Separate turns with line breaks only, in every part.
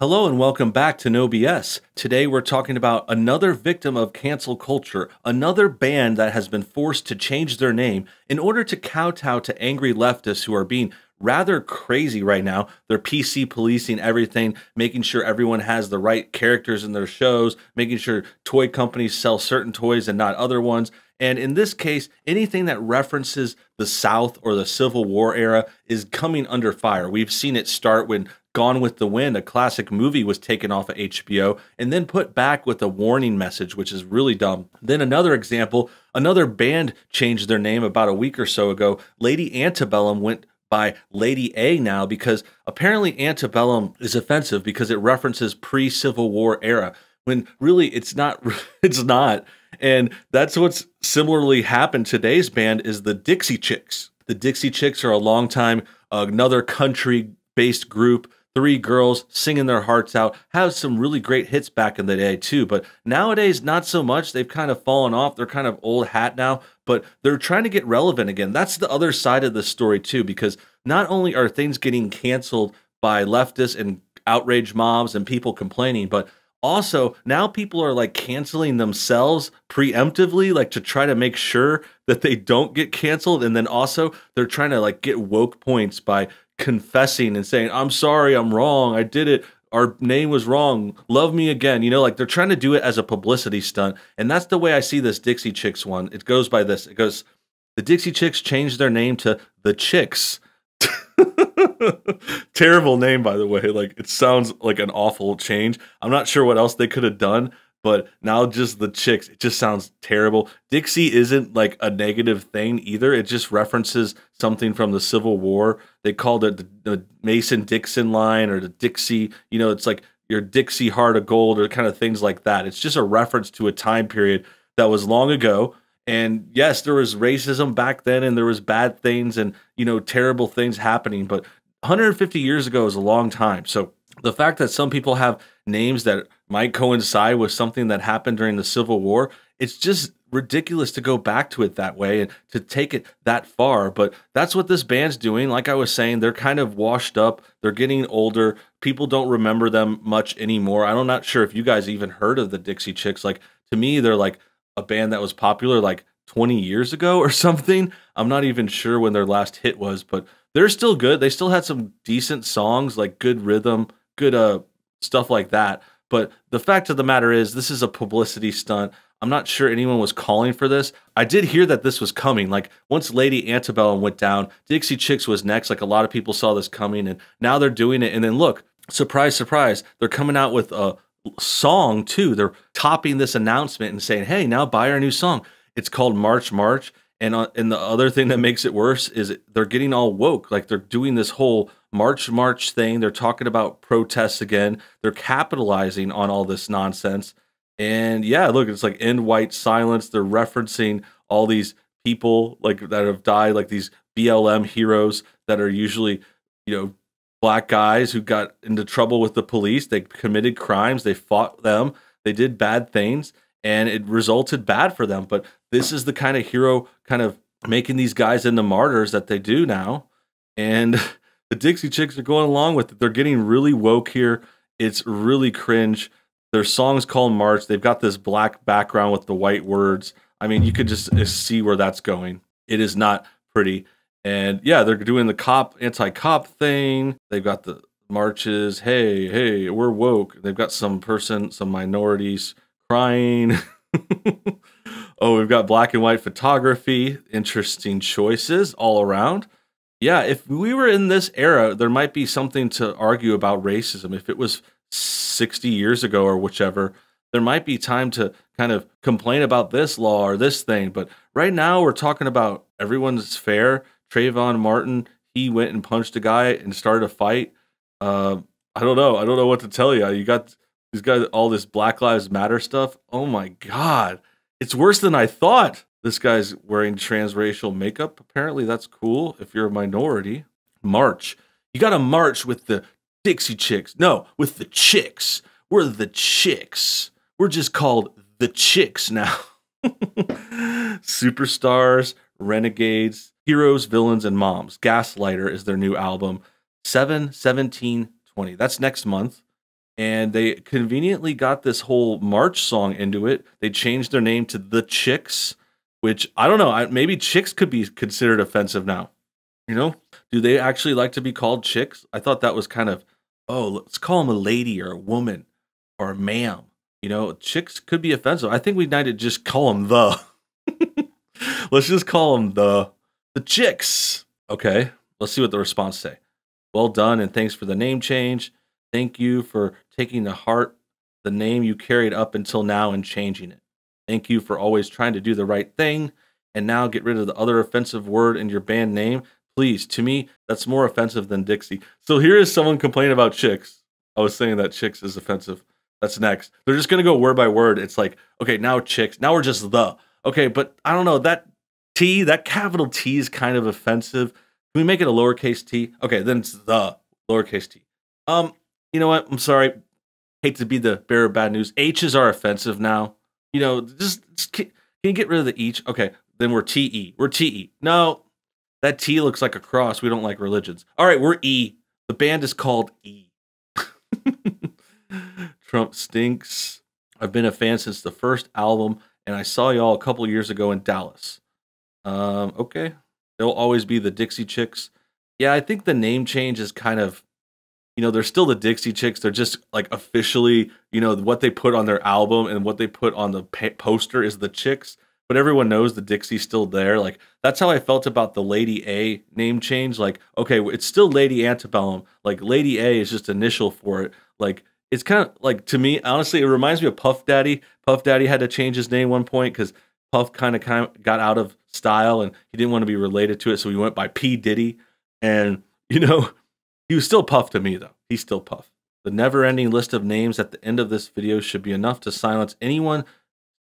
Hello and welcome back to No BS. Today we're talking about another victim of cancel culture, another band that has been forced to change their name in order to kowtow to angry leftists who are being rather crazy right now. They're PC policing everything, making sure everyone has the right characters in their shows, making sure toy companies sell certain toys and not other ones. And in this case, anything that references the South or the Civil War era is coming under fire. We've seen it start when Gone with the Wind, a classic movie, was taken off of HBO and then put back with a warning message, which is really dumb. Then another example, another band changed their name about a week or so ago. Lady Antebellum went by Lady A now because apparently Antebellum is offensive because it references pre-Civil War era when really it's not it's not. And that's what's similarly happened today's band is the Dixie Chicks. The Dixie Chicks are a long time another country based group three girls singing their hearts out, have some really great hits back in the day too. But nowadays, not so much. They've kind of fallen off. They're kind of old hat now, but they're trying to get relevant again. That's the other side of the story too, because not only are things getting canceled by leftists and outrage mobs and people complaining, but also now people are like canceling themselves preemptively like to try to make sure that they don't get canceled and then also they're trying to like get woke points by confessing and saying, I'm sorry, I'm wrong, I did it. Our name was wrong. Love me again. You know, like they're trying to do it as a publicity stunt. And that's the way I see this Dixie Chicks one. It goes by this. It goes, the Dixie Chicks changed their name to the Chicks. Terrible name, by the way. Like it sounds like an awful change. I'm not sure what else they could have done, but now just the chicks it just sounds terrible. Dixie isn't like a negative thing either. It just references something from the civil war. They called it the, the mason dixon line or the dixie you know it's like your dixie heart of gold or kind of things like that. It's just a reference to a time period that was long ago. And yes there was racism back then and there was bad things and you know terrible things happening but 150 years ago is a long time. So the fact that some people have names that might coincide with something that happened during the Civil War. It's just ridiculous to go back to it that way and to take it that far. But that's what this band's doing. Like I was saying, they're kind of washed up. They're getting older. People don't remember them much anymore. I'm not sure if you guys even heard of the Dixie Chicks. Like to me, they're like a band that was popular like 20 years ago or something. I'm not even sure when their last hit was, but they're still good. They still had some decent songs, like good rhythm, good uh stuff like that. But the fact of the matter is, this is a publicity stunt. I'm not sure anyone was calling for this. I did hear that this was coming. Like once Lady Antebellum went down, Dixie Chicks was next. Like a lot of people saw this coming, and now they're doing it. And then look, surprise, surprise, they're coming out with a song too. They're topping this announcement and saying, "Hey, now buy our new song." It's called March March. And uh, and the other thing that makes it worse is they're getting all woke. Like they're doing this whole March March thing. They're talking about protests again. They're capitalizing on all this nonsense. And yeah, look, it's like end white silence. They're referencing all these people like that have died, like these BLM heroes that are usually, you know, black guys who got into trouble with the police. They committed crimes. They fought them. They did bad things, and it resulted bad for them. But this is the kind of hero kind of making these guys into martyrs that they do now. And the Dixie Chicks are going along with it. They're getting really woke here. It's really cringe. Their song's called March. They've got this black background with the white words. I mean, you could just uh, see where that's going. It is not pretty. And yeah, they're doing the cop anti-cop thing. They've got the marches. Hey, hey, we're woke. They've got some person, some minorities crying. oh, we've got black and white photography. Interesting choices all around yeah, if we were in this era, there might be something to argue about racism. If it was 60 years ago or whichever, there might be time to kind of complain about this law or this thing. But right now, we're talking about everyone's fair. Trayvon Martin, he went and punched a guy and started a fight. Uh, I don't know. I don't know what to tell you. You got he's got all this Black Lives Matter stuff. Oh my God, it's worse than I thought. This guy's wearing transracial makeup. Apparently, that's cool if you're a minority. March. You got to march with the Dixie Chicks. No, with the chicks. We're the chicks. We're just called the chicks now. Superstars, renegades, heroes, villains, and moms. Gaslighter is their new album. 7 17 20. That's next month. and they conveniently got this whole March song into it. They changed their name to The Chicks, which I don't know. Maybe chicks could be considered offensive now. You know, do they actually like to be called chicks? I thought that was kind of, oh, let's call them a lady or a woman or a ma'am. You know, chicks could be offensive. I think we need to just call them the. let's just call them the the chicks. Okay, let's see what the response say. Well done, and thanks for the name change. Thank you for taking to heart the name you carried up until now and changing it. Thank you for always trying to do the right thing. And now get rid of the other offensive word in your band name. Please, to me, that's more offensive than Dixie. So here is someone complaining about chicks. I was saying that chicks is offensive. That's next. They're just gonna go word by word. It's like, okay, now chicks. Now we're just the. Okay, but I don't know that T, that capital T is kind of offensive. Can we make it a lowercase t? Okay, then it's the lowercase t. Um, you know what? I'm sorry. Hate to be the bearer of bad news. H's are offensive now. You know, just, just can, you get rid of the each? Okay, then we're TE. We're TE. No, that T looks like a cross. We don't like religions. All right, we're E. The band is called E. Trump stinks. I've been a fan since the first album, and I saw y'all a couple years ago in Dallas. Um, okay. They'll always be the Dixie Chicks. Yeah, I think the name change is kind of, you know, they're still the Dixie Chicks. They're just like officially, you know, what they put on their album and what they put on the poster is the Chicks. But everyone knows the Dixie's still there. Like that's how I felt about the Lady A name change. Like, okay, it's still Lady Antebellum. Like Lady A is just initial for it. Like it's kind of like to me, honestly, it reminds me of Puff Daddy. Puff Daddy had to change his name one point because Puff kind of kind of got out of style and he didn't want to be related to it, so he went by P Diddy. And you know, he was still Puff to me though. He's still Puff. The never-ending list of names at the end of this video should be enough to silence anyone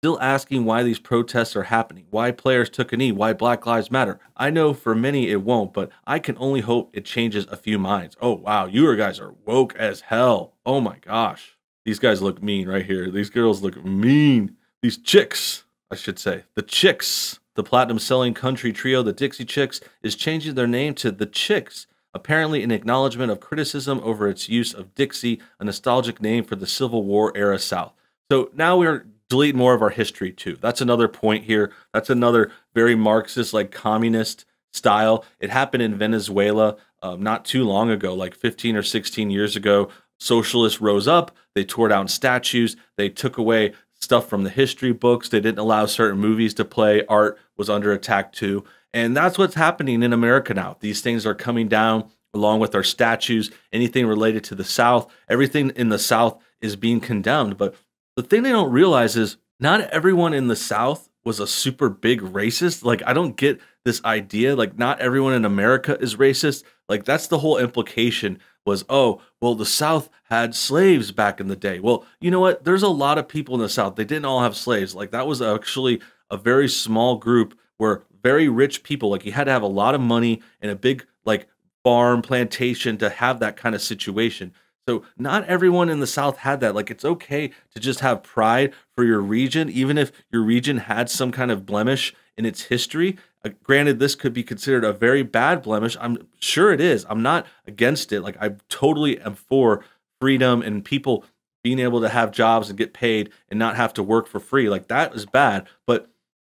still asking why these protests are happening, why players took a knee, why Black Lives Matter. I know for many it won't, but I can only hope it changes a few minds. Oh wow, you guys are woke as hell. Oh my gosh. These guys look mean right here. These girls look mean. These chicks, I should say. The chicks. The platinum selling country trio, the Dixie Chicks, is changing their name to The Chicks, apparently in acknowledgement of criticism over its use of Dixie, a nostalgic name for the Civil War era South. So now we're deleting more of our history too. That's another point here. That's another very Marxist, like communist style. It happened in Venezuela um, not too long ago, like 15 or 16 years ago. Socialists rose up, they tore down statues, they took away stuff from the history books. They didn't allow certain movies to play. Art was under attack too. And that's what's happening in America now. These things are coming down along with our statues, anything related to the South. Everything in the South is being condemned. But the thing they don't realize is not everyone in the South was a super big racist. Like, I don't get this idea. Like, not everyone in America is racist. Like, that's the whole implication was, oh, well, the South had slaves back in the day. Well, you know what? There's a lot of people in the South. They didn't all have slaves. Like that was actually a very small group where very rich people, like you had to have a lot of money and a big like farm plantation to have that kind of situation. So not everyone in the South had that. Like it's okay to just have pride for your region, even if your region had some kind of blemish in its history. Uh, granted, this could be considered a very bad blemish. I'm sure it is. I'm not against it. Like I totally am for freedom and people being able to have jobs and get paid and not have to work for free. Like that is bad. But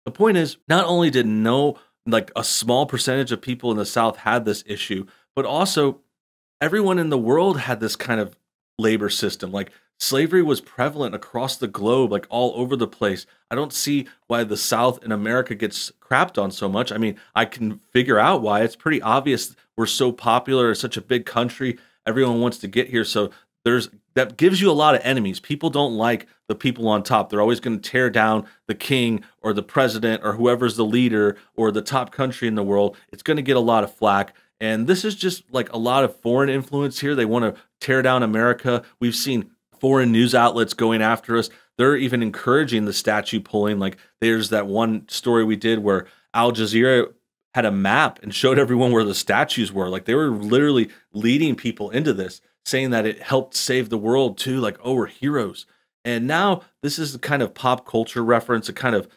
the point is, not only did no like a small percentage of people in the South had this issue, but also everyone in the world had this kind of labor system. Like slavery was prevalent across the globe, like all over the place. I don't see why the South in America gets crapped on so much. I mean, I can figure out why. It's pretty obvious we're so popular, it's such a big country. Everyone wants to get here. So there's that gives you a lot of enemies. People don't like the people on top. They're always going to tear down the king or the president or whoever's the leader or the top country in the world. It's going to get a lot of flack. And this is just like a lot of foreign influence here. They want to tear down America. We've seen foreign news outlets going after us. They're even encouraging the statue pulling. Like there's that one story we did where Al Jazeera had a map and showed everyone where the statues were. Like they were literally leading people into this, saying that it helped save the world too. Like, oh, we're heroes. And now this is a kind of pop culture reference, a kind of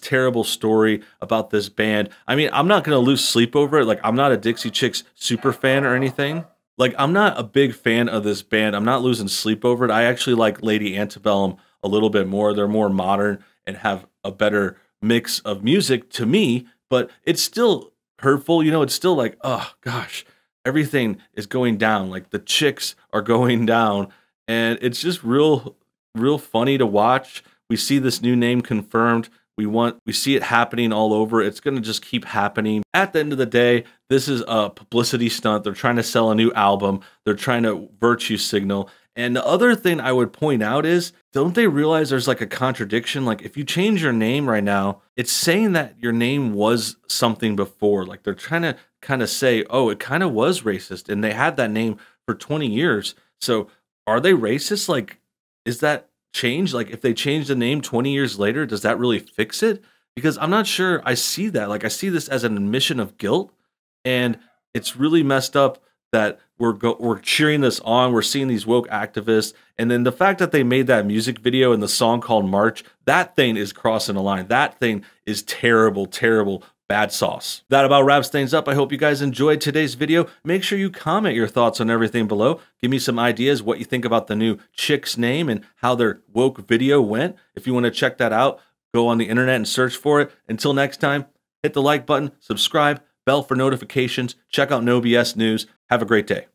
terrible story about this band. I mean, I'm not going to lose sleep over it. Like, I'm not a Dixie Chicks super fan or anything, like I'm not a big fan of this band. I'm not losing sleep over it. I actually like Lady Antebellum a little bit more. They're more modern and have a better mix of music to me, but it's still hurtful. You know, it's still like, oh gosh, everything is going down. Like the chicks are going down, and it's just real, real funny to watch. We see this new name confirmed. We want we see it happening all over. It's going to just keep happening. At the end of the day, this is a publicity stunt. They're trying to sell a new album. They're trying to virtue signal. And the other thing I would point out is don't they realize there's like a contradiction? Like if you change your name right now, it's saying that your name was something before. Like they're trying to kind of say, "Oh, it kind of was racist." And they had that name for 20 years. So, are they racist? Like is that change? Like if they change the name 20 years later, does that really fix it? Because I'm not sure I see that. Like I see this as an admission of guilt and it's really messed up that we're go- we're cheering this on. We're seeing these woke activists, and then the fact that they made that music video and the song called "March," that thing is crossing a line. That thing is terrible, terrible, bad sauce. That about wraps things up. I hope you guys enjoyed today's video. Make sure you comment your thoughts on everything below. Give me some ideas what you think about the new chick's name and how their woke video went. If you want to check that out, go on the internet and search for it. Until next time, hit the like button, subscribe, bell for notifications, check out No BS News. Have a great day.